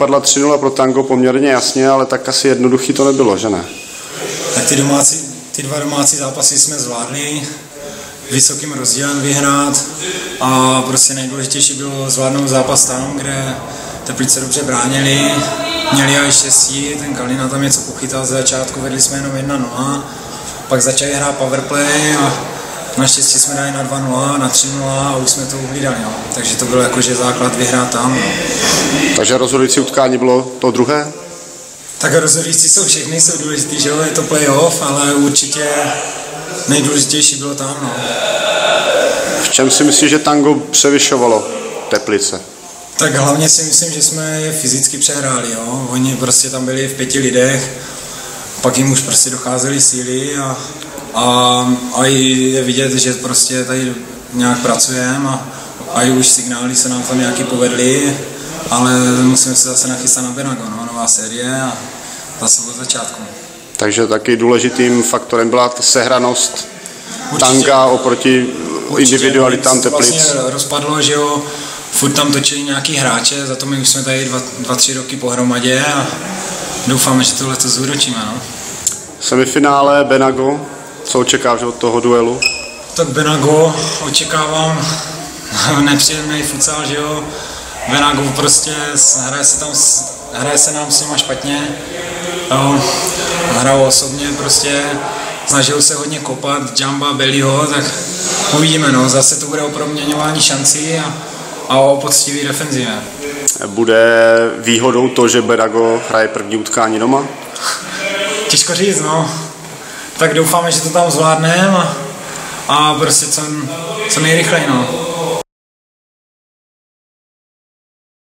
vypadla 3-0 pro Tango poměrně jasně, ale tak asi jednoduchý to nebylo, že ne? Tak ty, domácí, ty dva domácí zápasy jsme zvládli vysokým rozdílem vyhrát a prostě nejdůležitější bylo zvládnout zápas tam, kde Teplice dobře bránili, měli i štěstí, ten Kalina tam něco pochytal z začátku, vedli jsme jenom 1-0, pak začali hrát powerplay a naštěstí jsme dali na 2-0, na 3-0 a už jsme to uhlídali, no. takže to bylo jakože základ vyhrát tam. No. Takže rozhodující utkání bylo to druhé? Tak rozhodující jsou všechny, jsou důležitý, že jo, je to playoff, ale určitě nejdůležitější bylo tam, no. V čem si myslíš, že tango převyšovalo Teplice? Tak hlavně si myslím, že jsme je fyzicky přehráli, jo. Oni prostě tam byli v pěti lidech, pak jim už prostě docházely síly a, a, a je vidět, že prostě tady nějak pracujeme a, a i už signály se nám tam nějaký povedly, ale musíme se zase nachystat na Benago, no, nová série a zase od začátku. Takže taky důležitým faktorem byla ta sehranost Určitě. tanga oproti Určitě, individualitám Teplic. Vlastně rozpadlo, že jo, furt tam točili nějaký hráče, za to my už jsme tady dva, dva tři roky pohromadě a doufáme, že tohle to zúročíme. No. Semifinále Benago, co očekáváš od toho duelu? Tak Benago očekávám nepříjemný futsal, že jo. Benago prostě hraje se, tam, hraje se nám s nima špatně. Jo. Osobně prostě, snažil se hodně kopat Jamba Beliho, tak uvidíme, no. Zase to bude o proměňování šancí a a o poctivý defenzivě. Bude výhodou to, že Berago hraje první utkání doma? Těžko říct, no. Tak doufáme, že to tam zvládneme a, a prostě co, co nejrychleji, no.